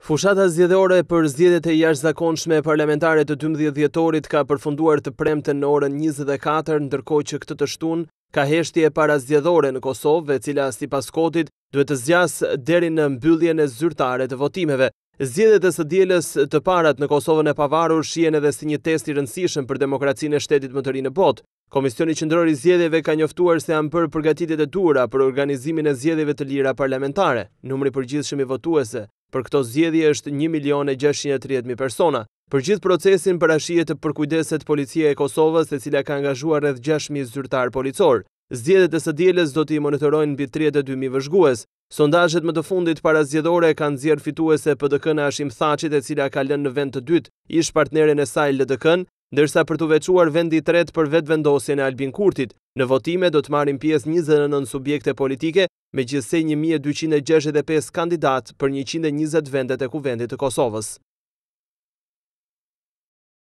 Fushata zgjedhore për zgjedhjet e jashtëzakonshme parlamentare të dymbëdhjetë dhjetorit ka përfunduar të premten në orën njëzet e katër, ndërkohë që këtë të shtunë ka heshtje parazgjedhore në Kosovë, e cila sipas kodit duhet të zgjasë deri në mbylljen zyrtare të votimeve. Zgjedhjet e së dielës, të parat në Kosovën e pavarur, shihen edhe si një test i rëndësishëm për demokracinë e shtetit më të ri në botë. Komisioni Qendror i Zgjedhjeve ka njoftuar se janë bërë përgatitjet e duhura për organizimin e zgjedhjeve të lira parlamentare. Numri i përgjithshëm i votuesve për këto zgjedhje është një milion e gjashtëqind e tridhjetë mijë persona. Për gjithë procesin parashihet të përkujdeset Policia e Kosovës, e cila ka angazhuar rreth gjashtë mijë zyrtarë policorë. Zgjedhjet e së dielës do t'i monitorojnë mbi tridhjetë e dy mijë vëzhgues. Sondazhet më të fundit parazgjedhore kanë nxjerrë fituese PDK-në e Hashim Thaçit e cila ka lënë në vend të dytë ish-partneren e saj LDK-në, ndërsa për t'u veçuar vendi i tretë për Vetëvendosjen e Albin Kurtit. Në votime do të marrin pjesë njëzet e nëntë subjekte politike me gjithsej një mijë e dyqind e gjashtëdhjetë e pesë kandidatë për njëqind e njëzet vendet e Kuvendit të Kosovës.